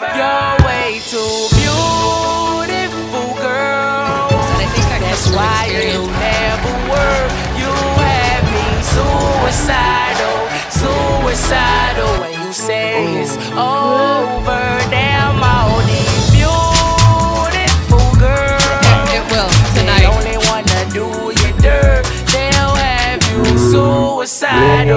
You're way too beautiful, girl. That's why you never were. You had me suicidal, suicidal. When you say it's over, damn all these beautiful girls. It, it will tonight. They only wanna do you dirt. They'll have you suicidal.